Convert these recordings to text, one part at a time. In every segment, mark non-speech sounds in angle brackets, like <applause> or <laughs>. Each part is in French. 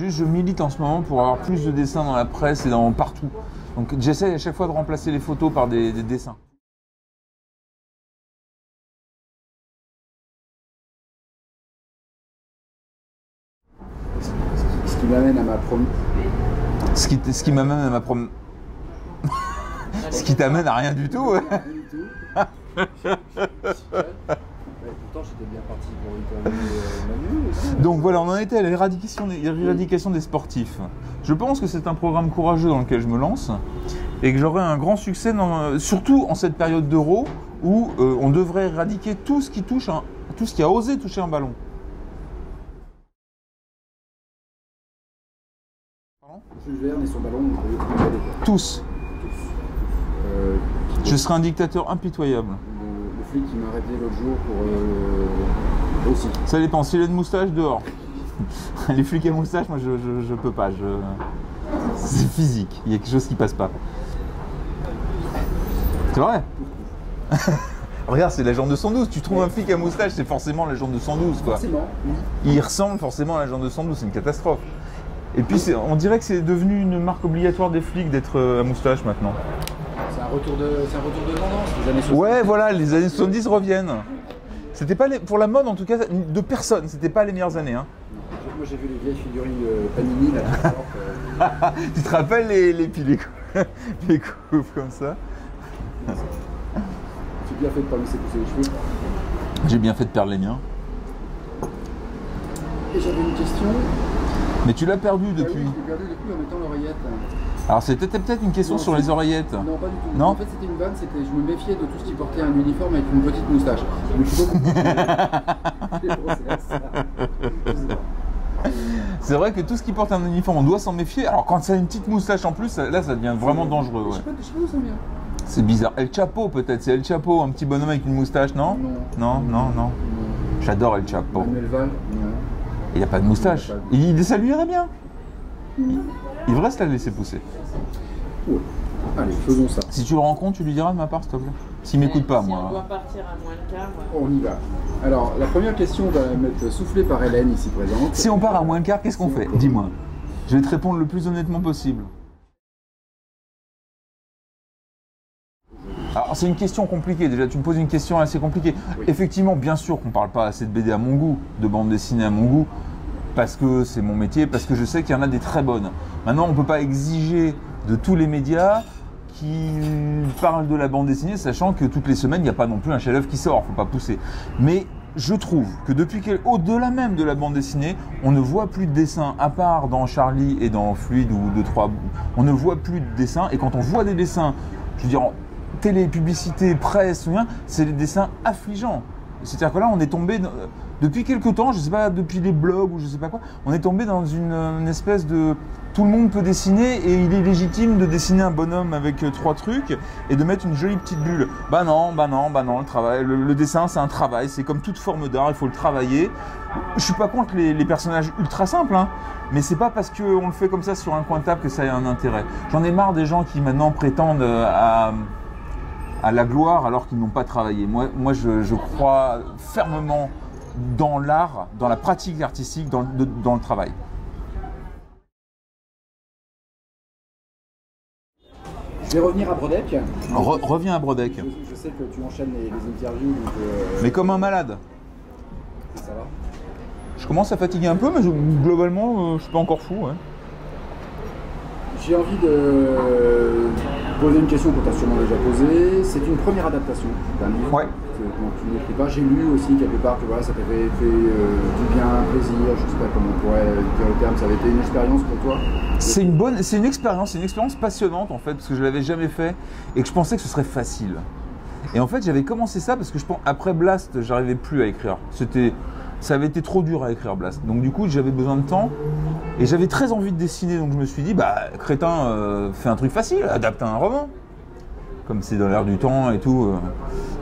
Juste, je milite en ce moment pour avoir plus de dessins dans la presse et dans partout. Donc j'essaie à chaque fois de remplacer les photos par des, des dessins. Ce qui m'amène à ma prom... Ce qui, ce qui m'amène à ma prom... <laughs> ce qui t'amène à rien du tout, ouais. Rien du tout. <laughs> Ouais, pourtant, j'étais bien parti pour interviewer euh, Manu. Donc voilà, on en était à l'éradication des, l'éradication des sportifs. Je pense que c'est un programme courageux dans lequel je me lance et que j'aurai un grand succès, dans- surtout en cette période d'euro où euh, on devrait éradiquer tout ce qui touche, un- tout ce qui a osé toucher un ballon. Jules Verne et son. Tous. Euh, Je serai un dictateur impitoyable. Flic qui m'a arrêté l'autre jour pour. euh, aussi. Ça dépend. S'il a une moustache, dehors. <laughs> Les flics à moustache, moi je, je, je peux pas. Je... C'est physique. Il y a quelque chose qui passe pas. C'est vrai. <laughs> Regarde, c'est l'agent de 112. Tu trouves un flic à moustache, c'est forcément l'agent de 112, quoi. Forcément, oui. Il ressemble forcément à l'agent de 112, c'est une catastrophe. Et puis, on dirait que c'est devenu une marque obligatoire des flics d'être euh, à moustache maintenant. C'est un retour de, c'est un retour de tendance, les années 60. Ouais, voilà, les années 70 reviennent. C'était pas les- pour la mode en tout cas de personne, c'était pas les meilleures années. Hein. Moi j'ai vu les vieilles figurines euh, Panini là, euh, <laughs> tu te rappelles les, les, les, cou- <laughs> les coupes comme ça? J'ai bien fait de pas laisser pousser les cheveux. J'ai bien fait de perdre les miens. Et j'avais une question. Mais tu l'as perdu Ah depuis. oui, je l'ai perdu depuis en mettant l'oreillette. Alors c'était peut-être une question Non, sur les oreillettes. Non, pas du tout. Non en fait, c'était une vanne, c'était je me méfiais de tout ce qui portait un uniforme avec une petite moustache. Je. <laughs> <laughs> C'est vrai que tout ce qui porte un uniforme, on doit s'en méfier. Alors quand ça a une petite moustache en plus, là ça devient vraiment dangereux. Je ouais. sais pas, je sais pas d'où ça vient. C'est bizarre. El Chapo peut-être, c'est El Chapo, un petit bonhomme avec une moustache, non? Non. Non, non, non. J'adore El Chapo. Manuel Val. Il n'y a pas de moustache. Il Il, ça lui irait bien. Il, il devrait se la laisser pousser. Ouais. Allez, faisons ça. Si tu le rencontres, tu lui diras de ma part, s'il te plaît. S'il m'écoute pas, si on doit moi. partir à moins de quart, On y va. Alors, la première question va m'être soufflée par Hélène ici présente. Si on part à moins le quart, qu'est-ce qu'on fait Dis-moi. Je vais te répondre le plus honnêtement possible. Alors c'est une question compliquée déjà, tu me poses une question assez compliquée. Oui. Effectivement, bien sûr qu'on parle pas assez de BD à mon goût, de bande dessinée à mon goût, parce que c'est mon métier, parce que je sais qu'il y en a des très bonnes. Maintenant, on ne peut pas exiger de tous les médias qui parlent de la bande dessinée, sachant que toutes les semaines, il n'y a pas non plus un chef-d'œuvre qui sort, faut pas pousser. Mais je trouve que depuis quel- au-delà même de la bande dessinée, on ne voit plus de dessins, à part dans Charlie et dans Fluide ou deux trois, on ne voit plus de dessins. Et quand on voit des dessins, je veux dire, télé, publicité, presse, c'est des dessins affligeants. C'est-à-dire que là, on est tombé, dans- depuis quelques temps, je sais pas, depuis les blogs ou je sais pas quoi, on est tombé dans une, espèce de tout le monde peut dessiner et il est légitime de dessiner un bonhomme avec euh, trois trucs et de mettre une jolie petite bulle. Bah non, bah non, bah non, le travail, le, dessin c'est un travail, c'est comme toute forme d'art, il faut le travailler. Je suis pas contre les, personnages ultra simples, hein, mais c'est pas parce qu'on le fait comme ça sur un coin de table que ça a un intérêt. J'en ai marre des gens qui maintenant prétendent euh, à la gloire alors qu'ils n'ont pas travaillé. Moi, moi je crois fermement dans l'art, dans la pratique artistique, dans, le- de- dans le travail. Je vais revenir à Brodec. Re- reviens à Brodeck. Je, je sais que tu enchaînes les, les interviews, donc euh, Mais comme un malade. ça va. Je commence à fatiguer un peu, mais je- globalement, euh, je suis pas encore fou. ouais. J'ai envie de poser une question qu'on t'a sûrement déjà posée. C'est une première adaptation d'un livre Ouais. que tu n'écris pas. J'ai lu aussi quelque part que voilà, ça t'avait fait euh, du bien, un plaisir, je sais pas comment on pourrait dire le terme, ça avait été une expérience pour toi? C'est une bonne, c'est une expérience, c'est une expérience passionnante en fait, parce que je l'avais jamais fait et que je pensais que ce serait facile. Et en fait, j'avais commencé ça parce que je pense après Blast, j'arrivais plus à écrire. C'était, ça avait été trop dur à écrire Blast. Donc du coup, j'avais besoin de temps et j'avais très envie de dessiner. Donc je me suis dit, bah crétin, euh, fais un truc facile, adapte un roman, comme c'est dans l'air du temps et tout. euh.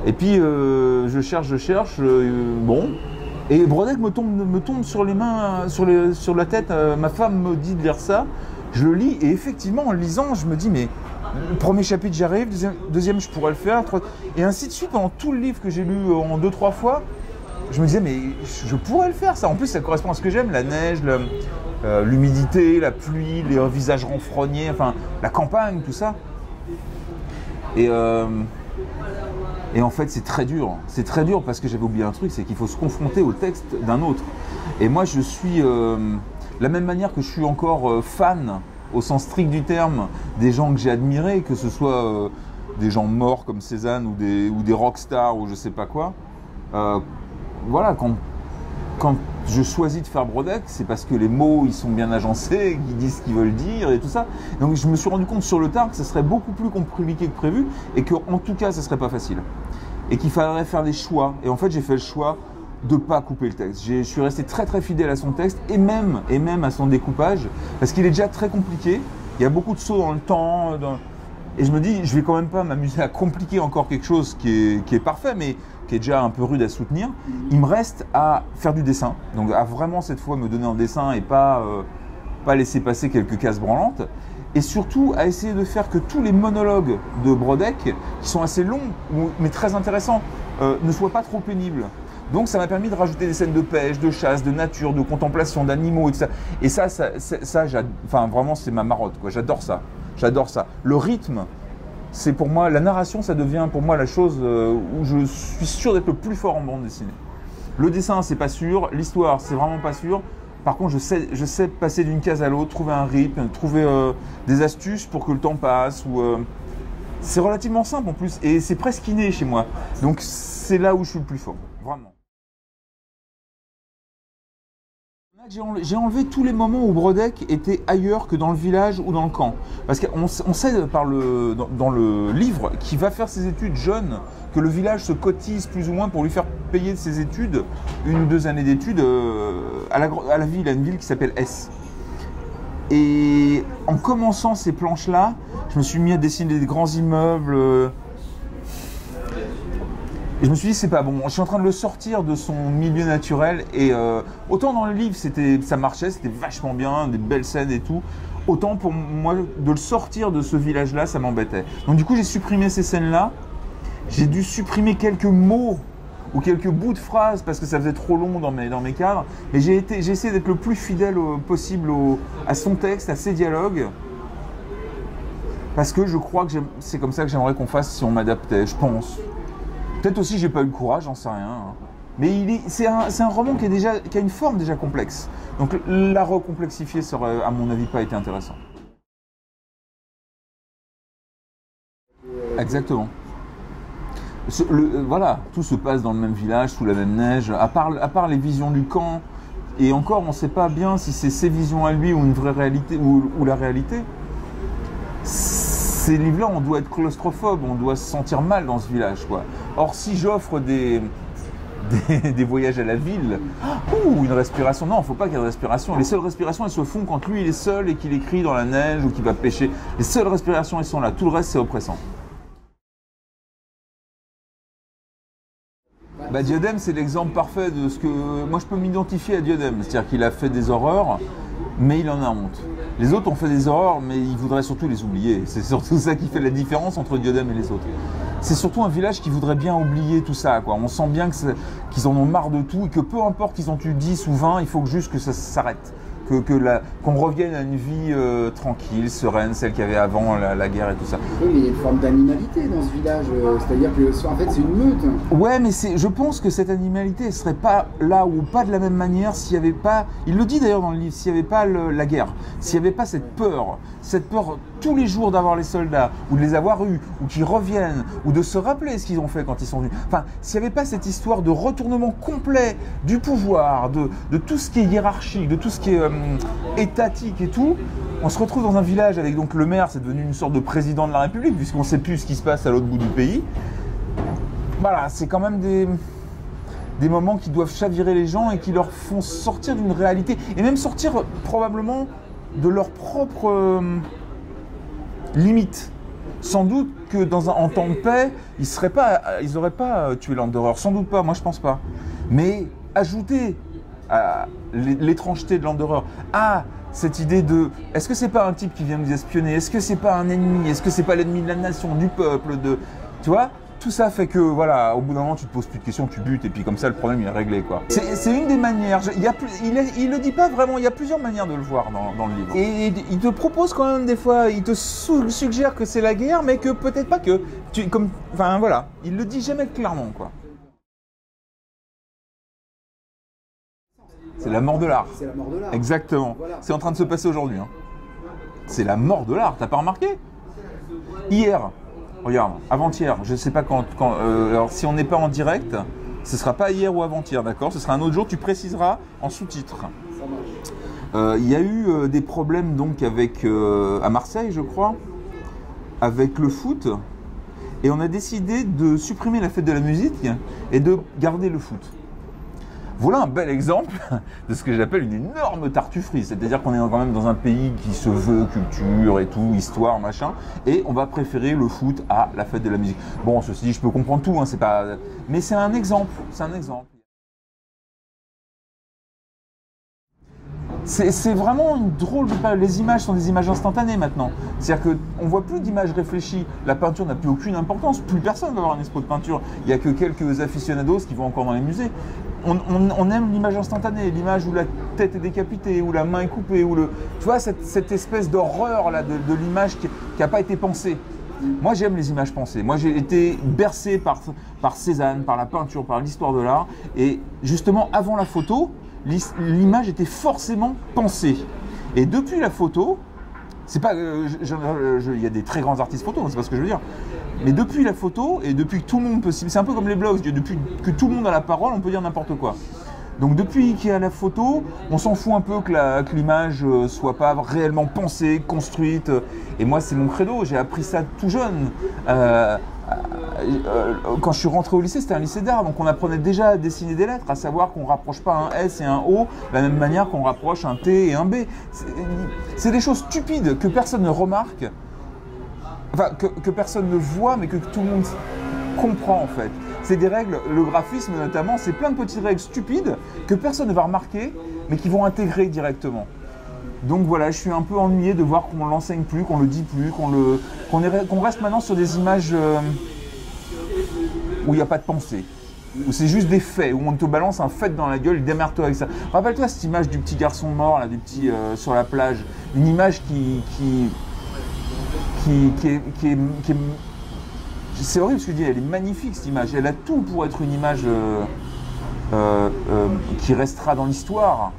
Et puis euh, je cherche, je cherche, euh, bon. Et Brodeck me tombe, me tombe sur les mains, sur, les, sur la tête. ma femme me dit de lire ça. Je le lis et effectivement, en le lisant, je me dis, mais premier chapitre, j'y arrive. Deuxième, deuxième, je pourrais le faire. Et ainsi de suite, pendant tout le livre que j'ai lu en deux, trois fois, je me disais, mais je pourrais le faire ça. En plus, ça correspond à ce que j'aime la neige, euh, l'humidité, la pluie, les visages renfrognés, enfin, la campagne, tout ça. Et, euh, et en fait, c'est très dur. C'est très dur parce que j'avais oublié un truc, c'est qu'il faut se confronter au texte d'un autre. Et moi, je suis, euh, la même manière que je suis encore fan, au sens strict du terme, des gens que j'ai admirés, que ce soit des gens morts comme Cézanne ou des, ou des rockstars ou je sais pas quoi. voilà, quand, quand je choisis de faire Brodeck, c'est parce que les mots ils sont bien agencés, <laughs> qu'ils disent ce qu'ils veulent dire et tout ça. Donc je me suis rendu compte sur le tard que ça serait beaucoup plus compliqué que prévu et que en tout cas ça serait pas facile. Et qu'il faudrait faire des choix. Et en fait j'ai fait le choix de pas couper le texte. Je suis resté très très fidèle à son texte et même, et même à son découpage parce qu'il est déjà très compliqué. Il y a beaucoup de sauts dans le temps. Et je me dis, je vais quand même pas m'amuser à compliquer encore quelque chose qui est, qui est parfait, mais qui est déjà un peu rude à soutenir. Il me reste à faire du dessin, donc à vraiment cette fois me donner en dessin et pas, euh, pas laisser passer quelques cases branlantes. Et surtout à essayer de faire que tous les monologues de Brodeck, qui sont assez longs, mais très intéressants, euh, ne soient pas trop pénibles. Donc ça m'a permis de rajouter des scènes de pêche, de chasse, de nature, de contemplation d'animaux et tout ça. Et ça, ça, ça j'ad- enfin vraiment c'est ma marotte quoi. J'adore ça. J'adore ça. Le rythme, c'est pour moi la narration, ça devient pour moi la chose euh, où je suis sûr d'être le plus fort en bande dessinée. Le dessin, c'est pas sûr. L'histoire, c'est vraiment pas sûr. Par contre, je sais, je sais passer d'une case à l'autre, trouver un rythme, trouver euh, des astuces pour que le temps passe. Ou euh, c'est relativement simple en plus et c'est presque inné chez moi. Donc c'est là où je suis le plus fort, vraiment. J'ai enle- J'ai enlevé tous les moments où Brodeck était ailleurs que dans le village ou dans le camp. Parce qu'on sait par le, dans, le livre qu'il va faire ses études jeune, que le village se cotise plus ou moins pour lui faire payer ses études, une ou deux années d'études, euh, à, la, gro- à la ville, à une ville qui s'appelle S. Et en commençant ces planches-là, je me suis mis à dessiner des grands immeubles. Euh, et je me suis dit, c'est pas bon. Je suis en train de le sortir de son milieu naturel. Et euh, autant dans le livre, ça marchait, c'était vachement bien, des belles scènes et tout. Autant pour moi, de le sortir de ce village-là, ça m'embêtait. Donc du coup, j'ai supprimé ces scènes-là. J'ai dû supprimer quelques mots ou quelques bouts de phrases parce que ça faisait trop long dans mes, dans mes cadres. Mais j'ai, essayé d'être le plus fidèle au- possible au- à son texte, à ses dialogues. Parce que je crois que c'est comme ça que j'aimerais qu'on fasse si on m'adaptait, je pense. Peut-être aussi j'ai pas eu le courage, j'en sais rien. hein. Mais c'est un, roman qui, déjà, qui a une forme déjà complexe. Donc la recomplexifier serait, à mon avis, pas été intéressant. Exactement. Euh, voilà, tout se passe dans le même village, sous la même neige. À part, à part les visions du camp, et encore, on ne sait pas bien si c'est ses visions à lui ou une vraie réalité ou la réalité. Ces livres-là, on doit être claustrophobe, on doit se sentir mal dans ce village, quoi. Or, si j'offre des, voyages à la ville, ouh, une respiration, non, il faut pas qu'il y ait de respiration. Les seules respirations, elles se font quand lui, il est seul et qu'il écrit dans la neige ou qu'il va pêcher. Les seules respirations, elles sont là. Tout le reste, c'est oppressant. Bah, Diadème, c'est l'exemple parfait de ce que. Moi, je peux m'identifier à Diadème. C'est-à-dire qu'il a fait des horreurs, mais il en a honte. Les autres ont fait des horreurs, mais ils voudraient surtout les oublier. C'est surtout ça qui fait la différence entre Diadème et les autres. C'est surtout un village qui voudrait bien oublier tout ça. On sent bien qu'ils en ont marre de tout et que peu importe qu'ils ont eu 10 ou 20, il faut juste que ça s'arrête. Que, que la- qu'on revienne à une vie euh, tranquille, sereine, celle qu'il y avait avant la, la guerre et tout ça. Oui, mais il y a une forme d'animalité dans ce village. euh, C'est-à-dire que, en fait, c'est une meute. Ouais, mais c'est, je pense que cette animalité elle serait pas là ou pas de la même manière s'il n'y avait pas. Il le dit d'ailleurs dans le livre, s'il n'y avait pas le- la guerre, s'il n'y avait pas cette peur, cette peur tous les jours d'avoir les soldats, ou de les avoir eus, ou qu'ils reviennent, ou de se rappeler ce qu'ils ont fait quand ils sont venus. Enfin, s'il n'y avait pas cette histoire de retournement complet du pouvoir, de, tout ce qui est hiérarchique, de tout ce qui est euh, étatique et tout, on se retrouve dans un village avec donc le maire, c'est devenu une sorte de président de la République, puisqu'on ne sait plus ce qui se passe à l'autre bout du pays. Voilà, c'est quand même des, des moments qui doivent chavirer les gens et qui leur font sortir d'une réalité, et même sortir euh, probablement de leurs propres limites. Sans doute que dans un, en temps de paix, ils n'auraient pas, euh, tué l'Empereur. Sans doute pas, moi je pense pas. Mais ajouter à l'é- l'étrangeté de l'Empereur à cette idée de est-ce que c'est pas un type qui vient nous espionner? Est-ce que c'est pas un ennemi? Est-ce que c'est pas l'ennemi de la nation, du peuple de, Tu vois? Tout ça fait que, voilà, au bout d'un moment, tu te poses plus de questions, tu butes, et puis comme ça, le problème il est réglé, quoi. C'est une des manières. je- Il, y a plus- il, est- il le dit pas vraiment. Il y a plusieurs manières de le voir dans, dans le livre. Et, il te propose quand même des fois, il te sou- suggère que c'est la guerre, mais que peut-être pas que. Tu, comme, enfin voilà, il le dit jamais clairement, quoi. C'est la mort de l'art. C'est la mort de l'art. Exactement. Voilà. C'est en train de se passer aujourd'hui. hein. C'est la mort de l'art. T'as pas remarqué? Hier, regarde, avant-hier, je sais pas quand. quand euh, alors si on n'est pas en direct, ce sera pas hier ou avant-hier, d'accord? Ce sera un autre jour. Tu préciseras en sous-titre. Ça marche. Euh, Il y a eu euh, des problèmes donc avec à Marseille, je crois, avec le foot, et on a décidé de supprimer la fête de la musique et de garder le foot. Voilà un bel exemple de ce que j'appelle une énorme tartufferie. C'est-à-dire qu'on est quand même dans un pays qui se veut culture et tout, histoire, machin, et on va préférer le foot à la fête de la musique. Bon, ceci dit, je peux comprendre tout, hein, c'est pas, mais c'est un exemple. C'est un exemple. C'est vraiment drôle de. Les images sont des images instantanées maintenant. C'est-à-dire qu'on ne voit plus d'images réfléchies. La peinture n'a plus aucune importance. Plus personne va avoir un expo de peinture. Il n'y a que quelques aficionados qui vont encore dans les musées. On, aime l'image instantanée, l'image où la tête est décapitée, où la main est coupée, où le. Tu vois, cette, espèce d'horreur de, l'image qui n'a pas été pensée. Moi, j'aime les images pensées. Moi, j'ai été bercé par, Cézanne, par la peinture, par l'histoire de l'art. Et justement, avant la photo, l'image était forcément pensée. Et depuis la photo, c'est pas, euh, il y a des très grands artistes photos, hein, c'est pas ce que je veux dire. Mais depuis la photo et depuis que tout le monde peut, c'est un peu comme les blogs, depuis que tout le monde a la parole, on peut dire n'importe quoi. Donc depuis qu'il y a la photo, on s'en fout un peu que la- que l'image euh, soit pas réellement pensée, construite. Et moi, c'est mon credo. J'ai appris ça tout jeune. Euh, euh, quand je suis rentré au lycée, c'était un lycée d'art, donc on apprenait déjà à dessiner des lettres, à savoir qu'on rapproche pas un S et un O de la même manière qu'on rapproche un T et un B. C'est des choses stupides que personne ne remarque, enfin que, personne ne voit, mais que tout le monde comprend en fait. C'est des règles, le graphisme notamment, c'est plein de petites règles stupides que personne ne va remarquer, mais qui vont intégrer directement. Donc voilà, je suis un peu ennuyé de voir qu'on l'enseigne plus, qu'on le dit plus, qu'on le, qu'on est- qu'on reste maintenant sur des images euh, où il n'y a pas de pensée, où c'est juste des faits, où on te balance un fait dans la gueule, démerde-toi avec ça. Rappelle-toi cette image du petit garçon mort là, du petit euh, sur la plage, une image qui qui, est, qui est- c'est horrible ce que je dis, elle est magnifique cette image, elle a tout pour être une image euh, euh, euh, qui restera dans l'histoire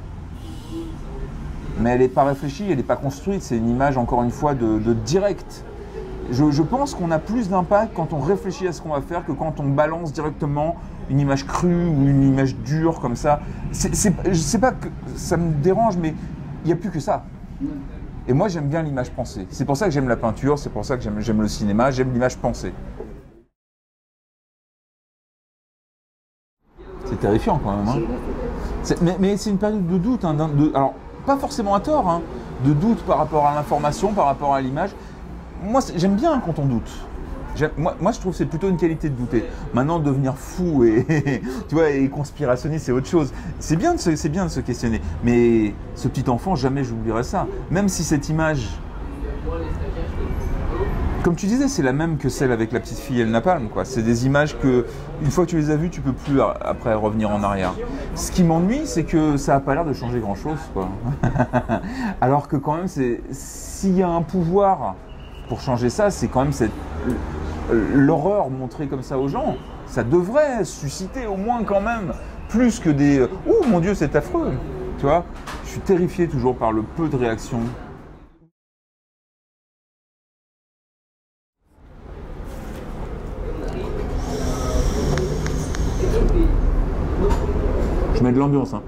mais elle n'est pas réfléchie, elle n'est pas construite, c'est une image encore une fois de, direct. Je, pense qu'on a plus d'impact quand on réfléchit à ce qu'on va faire que quand on balance directement une image crue ou une image dure comme ça. Je sais pas que ça me dérange, mais il n'y a plus que ça. Et moi j'aime bien l'image pensée. C'est pour ça que j'aime la peinture, c'est pour ça que j'aime, le cinéma, j'aime l'image pensée. C'est terrifiant quand même. hein. Mais, c'est une période de doute. hein, alors, pas forcément à tort, hein, de doute par rapport à l'information, par rapport à l'image. Moi, j'aime bien quand on doute. Moi, je trouve que c'est plutôt une qualité de douter. Maintenant, devenir fou et, <laughs> tu vois, et conspirationniste, c'est autre chose. C'est bien, de se- bien de se questionner. Mais ce petit enfant, jamais j'oublierai ça. Même si cette image, comme tu disais, c'est la même que celle avec la petite fille et le napalm. C'est des images que, une fois que tu les as vues, tu peux plus après revenir en arrière. Ce qui m'ennuie, c'est que ça n'a pas l'air de changer grand-chose. <laughs> Alors que quand même, s'il y a un pouvoir pour changer ça, c'est quand même cette l'horreur montrée comme ça aux gens. Ça devrait susciter au moins quand même plus que des oh mon Dieu, c'est affreux. Tu vois, je suis terrifié toujours par le peu de réactions Je mets de l'ambiance. Hein.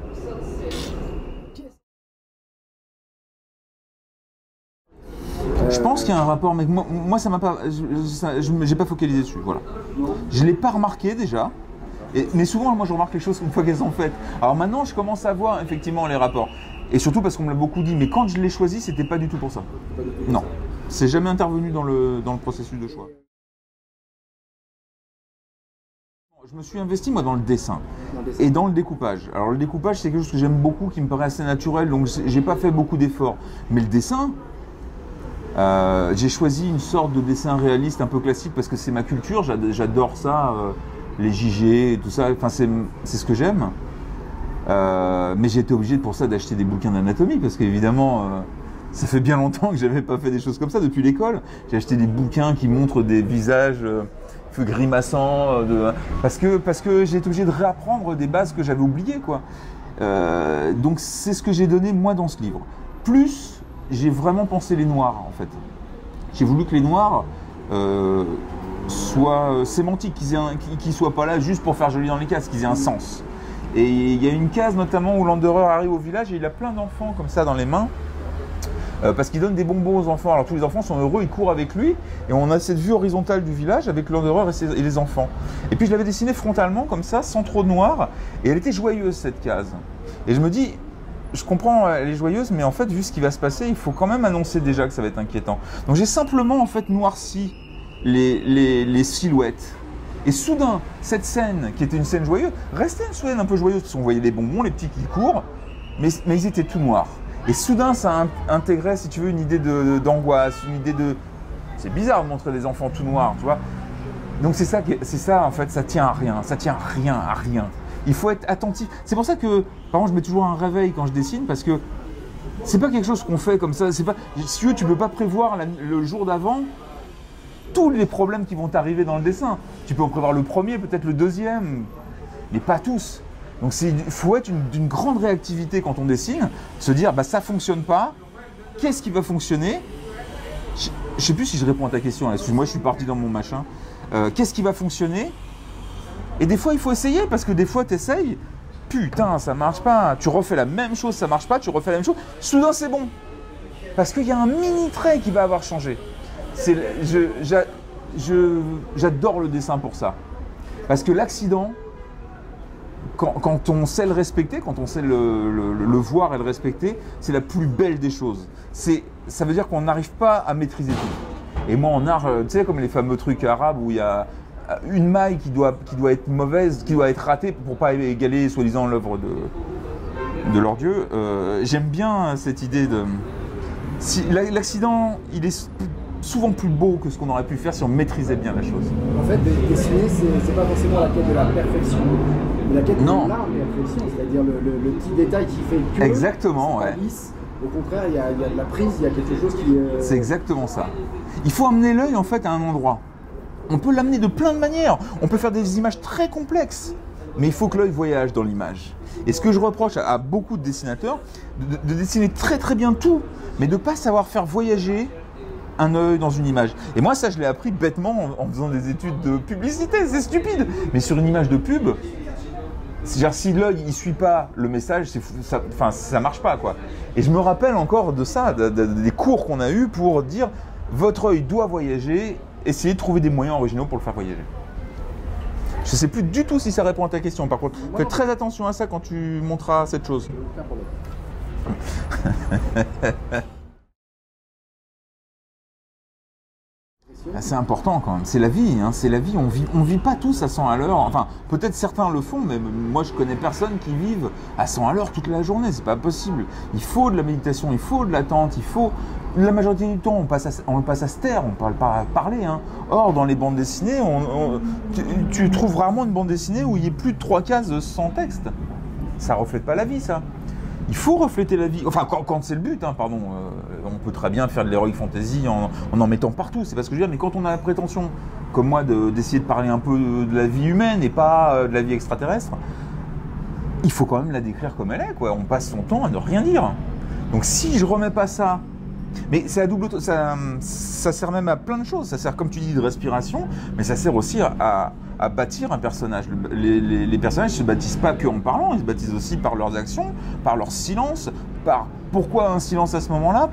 Je pense qu'il y a un rapport, mais moi, moi, ça m'a pas, je- pas focalisé dessus. Voilà. Je l'ai pas remarqué déjà. Mais souvent, moi, je remarque les choses <laughs> une fois qu'elles sont faites. Alors maintenant, je commence à voir effectivement les rapports. Et surtout parce qu'on me l'a beaucoup dit. Mais quand je l'ai choisi, c'était pas du tout pour ça. Non, c'est jamais intervenu dans le, dans le processus de choix. Je me suis investi moi dans le dessin et dans le découpage. Alors le découpage c'est quelque chose que j'aime beaucoup, qui me paraît assez naturel, donc j'ai pas fait beaucoup d'efforts. Mais le dessin, Euh, j'ai choisi une sorte de dessin réaliste un peu classique parce que c'est ma culture, j'ad- j'adore ça, euh, les JG tout ça, enfin c'est ce que j'aime. Euh, mais j'ai été obligé pour ça d'acheter des bouquins d'anatomie parce qu'évidemment, euh, ça fait bien longtemps que j'avais pas fait des choses comme ça depuis l'école. J'ai acheté des bouquins qui montrent des visages grimaçants, parce que, parce que j'ai été obligé de réapprendre des bases que j'avais oubliées. Quoi. Donc c'est ce que j'ai donné moi dans ce livre. Plus, j'ai vraiment pensé les noirs en fait. J'ai voulu que les noirs euh, soient euh, sémantiques, qu'ils qu'ils soient pas là juste pour faire joli dans les cases, qu'ils aient un sens. Et il y a une case notamment où l'Anderer arrive au village et il a plein d'enfants comme ça dans les mains. euh, parce qu'il donne des bonbons aux enfants. Alors tous les enfants sont heureux, ils courent avec lui. Et on a cette vue horizontale du village avec ses- et les enfants. Et puis je l'avais dessinée frontalement comme ça, sans trop de noir. Et elle était joyeuse cette case. Et je me dis, je comprends, elle est joyeuse, mais en fait, vu ce qui va se passer, il faut quand même annoncer déjà que ça va être inquiétant. Donc j'ai simplement en fait noirci les, les, les silhouettes. Et soudain, cette scène, qui était une scène joyeuse, restait une scène un peu joyeuse, parce qu'on voyait les bonbons, les petits qui courent, mais, mais ils étaient tout noirs. Et soudain, ça in- intégrait, si tu veux, une idée d'angoisse, une idée de... C'est bizarre de montrer des enfants tout noirs, tu vois. Donc c'est ça, c'est ça en fait, ça tient à rien, ça tient à rien, à rien. Il faut être attentif. C'est pour ça que, par exemple, je mets toujours un réveil quand je dessine parce que c'est pas quelque chose qu'on fait comme ça. Si tu veux, tu peux pas prévoir le jour d'avant tous les problèmes qui vont t'arriver dans le dessin. Tu peux en prévoir le premier, peut-être le deuxième, mais pas tous. Donc il faut être une- d'une grande réactivité quand on dessine, se dire bah ça fonctionne pas, qu'est-ce qui va fonctionner? Je je sais plus si je réponds à ta question, excuse-moi, je suis parti dans mon machin. Euh, qu'est-ce qui va fonctionner? Et des fois il faut essayer parce que des fois tu essayes, putain ça marche pas, tu refais la même chose, ça marche pas, tu refais la même chose, soudain c'est bon. Parce qu'il y a un mini trait qui va avoir changé. C'est, j'adore le dessin pour ça. Parce que l'accident, quand, on sait le respecter, quand on sait le, voir et le respecter, c'est la plus belle des choses. C'est, ça veut dire qu'on n'arrive pas à maîtriser tout. Et moi en art, euh, tu sais, comme les fameux trucs arabes où il y a une maille qui doit, qui doit être mauvaise, qui doit être ratée pour pas égaler soi-disant l'œuvre de, de leur dieu, euh, j'aime bien cette idée de... Si, la- l'accident, il est souvent plus beau que ce qu'on aurait pu faire si on maîtrisait bien la chose. En fait, dessiner, c'est pas forcément la quête de la perfection, mais la quête Non. de l'art de la perfection, c'est-à-dire le, le- le petit détail qui fait que. Exactement, ouais. lisse. Au contraire, il y, a, il y a de la prise, il y a quelque chose qui. euh, C'est exactement ça. Il faut amener l'œil en fait à un endroit. On peut l'amener de plein de manières. On peut faire des images très complexes, mais il faut que l'œil voyage dans l'image. Et ce que je reproche à, beaucoup de dessinateurs, de, de dessiner très très bien tout, mais de ne pas savoir faire voyager un œil dans une image. Et moi, ça, je l'ai appris bêtement en, faisant des études de publicité. C'est stupide. Mais sur une image de pub, si l'œil il suit pas le message, ça, ça marche pas quoi. Et je me rappelle encore de ça, de- de- des cours qu'on a eu pour dire votre œil doit voyager, essayez de trouver des moyens originaux pour le faire voyager. Je sais plus du tout si ça répond à ta question. Par contre, fais très attention à ça quand tu montreras cette chose. <laughs> c'est important quand même, c'est la vie, hein, c'est la vie, on vit, on vit pas tous à 100 à l'heure, enfin peut-être certains le font, mais moi je connais personne qui vive à 100 à l'heure toute la journée, c'est pas possible. Il faut de la méditation, il faut de l'attente, il faut... La majorité du temps on passe on passe à se taire, on parle pas à parler. Hein. Or dans les bandes dessinées, tu trouves rarement une bande dessinée où il y ait plus de trois cases sans texte. Ça reflète pas la vie ça. Il faut refléter la vie. Enfin, quand, c'est le but, hein, pardon. euh, on peut très bien faire de l'heroic fantasy en, en mettant partout, c'est pas ce que je veux dire, mais quand on a la prétention, comme moi, de- d'essayer de, parler un peu de la vie humaine et pas euh, de la vie extraterrestre, il faut quand même la décrire comme elle est, quoi. On passe son temps à ne rien dire. Donc si je remets pas ça, mais c'est à double, ça, sert même à plein de choses. Ça sert, comme tu dis, de respiration, mais ça sert aussi à, bâtir un personnage. Le- Les, personnages se bâtissent pas que en parlant, ils se bâtissent aussi par leurs actions, par leur silence, par pourquoi un silence à ce moment-là.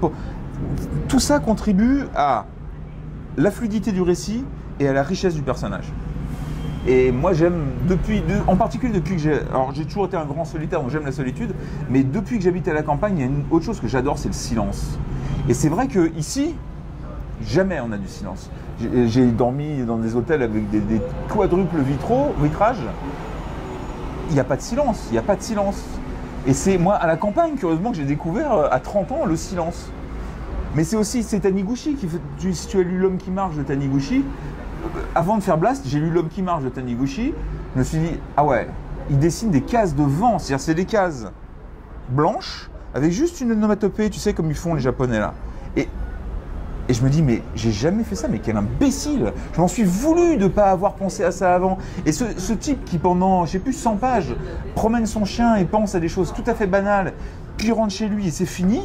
Tout ça contribue à la fluidité du récit et à la richesse du personnage. Et moi j'aime depuis, de- en particulier depuis que j'ai, alors j'ai toujours été un grand solitaire, donc j'aime la solitude, mais depuis que j'habite à la campagne, il y a une autre chose que j'adore, c'est le silence. Et c'est vrai que ici, jamais on a du silence. J'ai dormi dans des hôtels avec des, quadruples vitraux, vitrages. Il n'y a pas de silence, il n'y a pas de silence. Et c'est moi à la campagne, curieusement, que j'ai découvert euh, à 30 ans le silence. Mais c'est aussi, c'est Taniguchi qui fait, si tu as lu L'homme qui marche de Taniguchi, euh, avant de faire Blast, j'ai lu L'homme qui marche de Taniguchi, je me suis dit, ah ouais, il dessine des cases de vent, c'est-à-dire c'est des cases blanches avec juste une onomatopée, tu sais, comme ils font les japonais là. Et, et je me dis, mais j'ai jamais fait ça, mais quel imbécile Je m'en suis voulu de ne pas avoir pensé à ça avant. Et ce, type qui, pendant, je sais plus, 100 pages, promène son chien et pense à des choses tout à fait banales, puis rentre chez lui et c'est fini.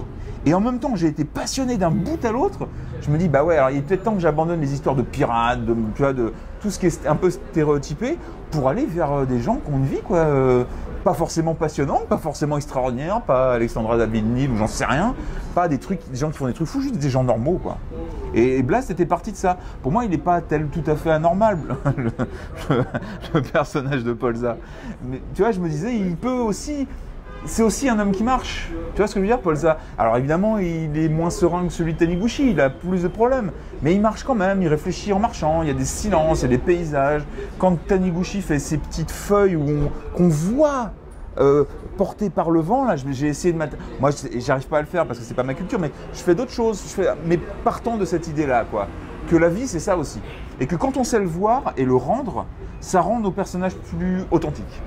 Et en même temps, j'ai été passionné d'un bout à l'autre. Je me dis, bah ouais, alors il est peut-être temps que j'abandonne les histoires de pirates, de, tu vois, de tout ce qui est un peu stéréotypé, pour aller vers euh, des gens une vie, quoi. euh, pas forcément passionnante, pas forcément extraordinaire, pas Alexandra David-Nil ou j'en sais rien, pas des trucs, des gens qui font des trucs fous, juste des gens normaux, quoi. Et, et Blast était parti de ça. Pour moi, il n'est pas tel tout à fait anormal, <laughs> le, le- le personnage de Polza. Mais tu vois, je me disais, il peut aussi. C'est aussi un homme qui marche. Tu vois ce que je veux dire, Polza? Alors évidemment, il est moins serein que celui de Taniguchi, il a plus de problèmes. Mais il marche quand même, il réfléchit en marchant, il y a des silences, il y a des paysages. Quand Taniguchi fait ses petites feuilles qu'on voit euh, portées par le vent, là, j'ai essayé de Moi, j'arrive pas à le faire parce que c'est pas ma culture, mais je fais d'autres choses. Mais partant de cette idée-là, quoi. Que la vie, c'est ça aussi. Et que quand on sait le voir et le rendre, ça rend nos personnages plus authentiques.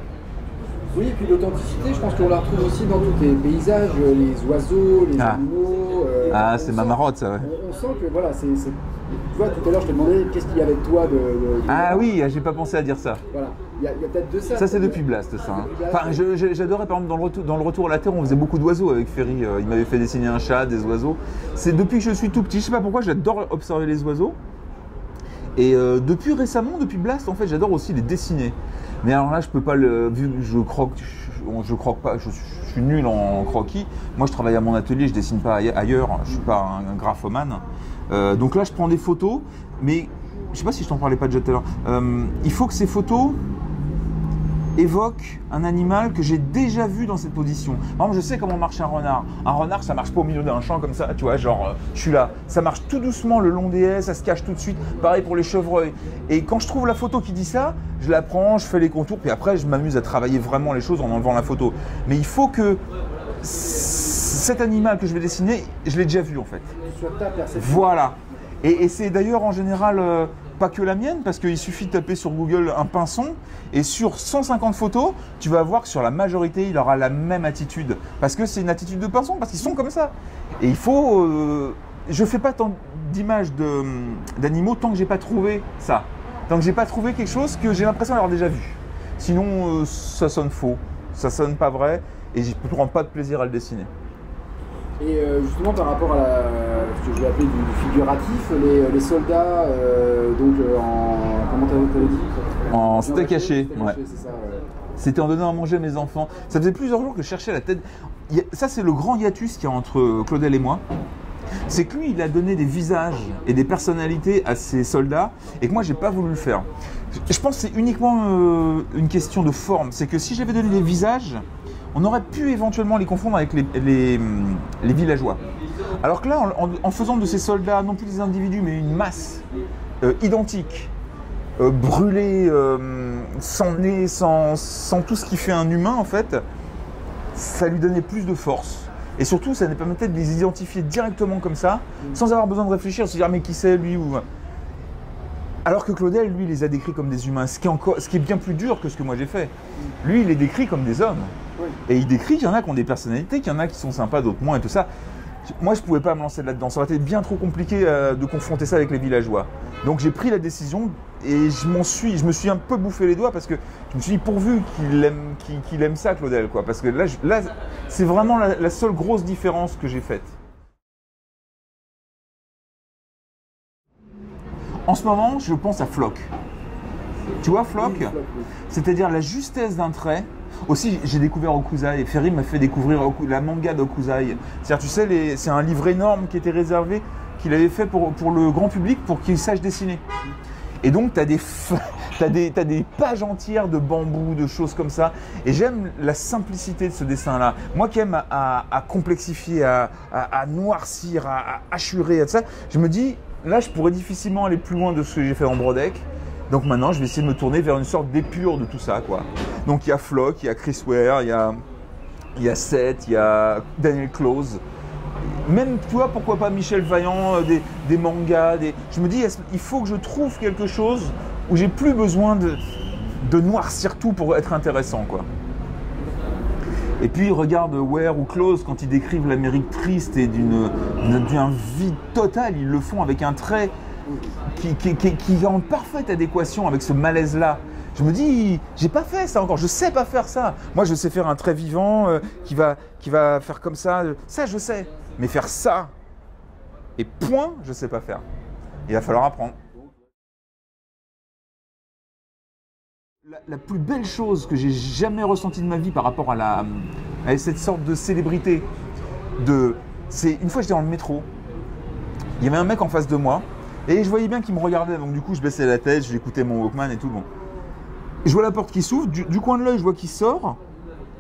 Oui, et puis l'authenticité, je pense qu'on la retrouve aussi dans tous les paysages, les oiseaux, les Ah. animaux. euh, Ah, c'est ma marotte, ça, ouais. On, on sent que voilà, c'est. Tu vois, tout à l'heure, je te demandais qu'est-ce qu'il y avait de toi de. de- de- Ah oui, j'ai pas pensé à dire ça. Voilà, il y a, peut-être de ça. Ça, c'est depuis Blast, ça. hein. Enfin, j'adorais, par exemple, dans le, retour, dans le retour à la Terre, on faisait beaucoup d'oiseaux avec Ferry. Euh, Il m'avait fait dessiner un chat, des oiseaux. C'est depuis que je suis tout petit, je sais pas pourquoi, j'adore observer les oiseaux. Et euh, depuis récemment, depuis Blast, en fait, j'adore aussi les dessiner. Mais alors là, je peux pas le. Vu que je croque, je, croque pas, je, suis nul en croquis. Moi, je travaille à mon atelier, je dessine pas aille- ailleurs. Je suis pas un, un graphomane. Euh, donc là, je prends des photos, mais je sais pas si je t'en parlais pas déjà tout à l'heure. Euh, il faut que ces photos évoquent un animal que j'ai déjà vu dans cette position. Par exemple, je sais comment marche un renard. Un renard, ça marche pas au milieu d'un champ comme ça, tu vois, genre, euh, je suis là. Ça marche tout doucement le long des haies, ça se cache tout de suite. Pareil pour les chevreuils. Et quand je trouve la photo qui dit ça, je la prends, je fais les contours, puis après, je m'amuse à travailler vraiment les choses en enlevant la photo. Mais il faut que cet animal que je vais dessiner, je l'ai déjà vu en fait. Sur ta perception. Voilà. Et, et c'est d'ailleurs en général euh, pas que la mienne, parce qu'il suffit de taper sur Google un pinson, et sur 150 photos, tu vas voir que sur la majorité, il aura la même attitude. Parce que c'est une attitude de pinson, parce qu'ils sont comme ça. Et il faut. euh, je fais pas tant d'images de- d'animaux tant que j'ai pas trouvé ça. Tant que j'ai pas trouvé quelque chose que j'ai l'impression d'avoir déjà vu. Sinon, euh, ça sonne faux, ça sonne pas vrai, et je ne prends pas de plaisir à le dessiner. Et euh, justement, par rapport à ce que je vais appeler du, figuratif, les, soldats, euh, donc En ouais. ça, ouais. C'était en donnant à manger à mes enfants. Ça faisait plusieurs jours que je cherchais la tête. Ça, c'est le grand hiatus qu'il y a entre Claudel et moi. C'est que lui, il a donné des visages et des personnalités à ses soldats et que moi, j'ai pas voulu le faire. Je pense que c'est uniquement euh, une question de forme. C'est que si j'avais donné des visages, on aurait pu éventuellement les confondre avec les, les, les villageois. Alors que là, en faisant de ces soldats non plus des individus, mais une masse euh, identique, euh, brûlé, euh, sans nez, sans, sans tout ce qui fait un humain en fait, ça lui donnait plus de force. Et surtout, ça nous permettait de les identifier directement comme ça, sans avoir besoin de réfléchir, se dire mais qui c'est lui ou... Alors que Claudel, lui, les a décrits comme des humains, ce qui est, encore, ce qui est bien plus dur que ce que moi j'ai fait. Lui, il les décrit comme des hommes. Oui. Et il décrit qu'il y en a qui ont des personnalités, qu'il y en a qui sont sympas, d'autres moins et tout ça. Moi, je pouvais pas me lancer là-dedans. Ça aurait été bien trop compliqué euh, de confronter ça avec les villageois. Donc j'ai pris la décision et je m'en suis, je me suis un peu bouffé les doigts parce que je me suis dit pourvu qu'il aime, qu'il, aime ça, Claudel, quoi. Parce que là, là, c'est vraiment la, la seule grosse différence que j'ai faite. En ce moment, je pense à Flock. Tu vois Flock c'est-à-dire la justesse d'un trait. Aussi, j'ai découvert Okuzai. Ferry m'a fait découvrir la manga d'Okuzai. C'est-à-dire, tu sais, les- c'est un livre énorme qui était réservé, qu'il avait fait pour, pour le grand public, pour qu'il sache dessiner. Et donc, tu as, des <laughs> des, des pages entières de bambou, de choses comme ça. Et j'aime la simplicité de ce dessin-là. Moi qui aime à, complexifier, à, à- à noircir, à, à tout ça, je me dis, là, je pourrais difficilement aller plus loin de ce que j'ai fait en Brodeck. Donc maintenant, je vais essayer de me tourner vers une sorte d'épure de tout ça, quoi. Donc il y a Flock, il y a Chris Ware, il y a, il y a Seth, il y a Daniel Close. Même, tu vois, pourquoi pas Michel Vaillant, euh, des, mangas, je me dis, il faut que je trouve quelque chose où j'ai plus besoin de, noircir tout pour être intéressant, quoi. Et puis regarde Ware ou Close quand ils décrivent l'Amérique triste et d'une d'un vide total, ils le font avec un trait qui est en parfaite adéquation avec ce malaise-là. Je me dis, j'ai pas fait ça encore, je sais pas faire ça. Moi, je sais faire un trait vivant euh, qui, va, qui va faire comme ça, euh, ça je sais. Mais faire ça et point, je sais pas faire. Il va falloir apprendre. La, plus belle chose que j'ai jamais ressentie de ma vie par rapport à, cette sorte de célébrité, de, c'est une fois j'étais dans le métro, il y avait un mec en face de moi, et je voyais bien qu'il me regardait, donc du coup je baissais la tête, j'écoutais mon Walkman et tout. Bon. Je vois la porte qui s'ouvre, du coin de l'œil je vois qu'il sort,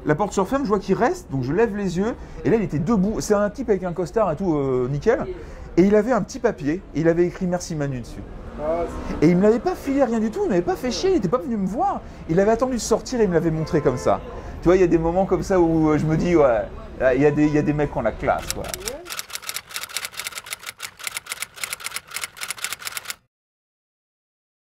la porte se referme, je vois qu'il reste, donc je lève les yeux, et là il était debout. C'est un type avec un costard et tout, euh, nickel, et il avait un petit papier, et il avait écrit Merci Manu dessus. Et il me l'avait pas filé rien du tout, il m'avait pas fait chier, il n'était pas venu me voir. Il avait attendu de sortir et il me l'avait montré comme ça. Tu vois, il y a des moments comme ça où euh, je me dis, ouais, il y, a des- il y a des mecs qui ont la classe, quoi. c'est-